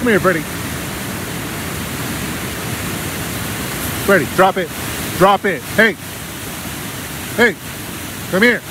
Come here, Freddie. Freddie, drop it. Drop it. Hey. Hey. Come here.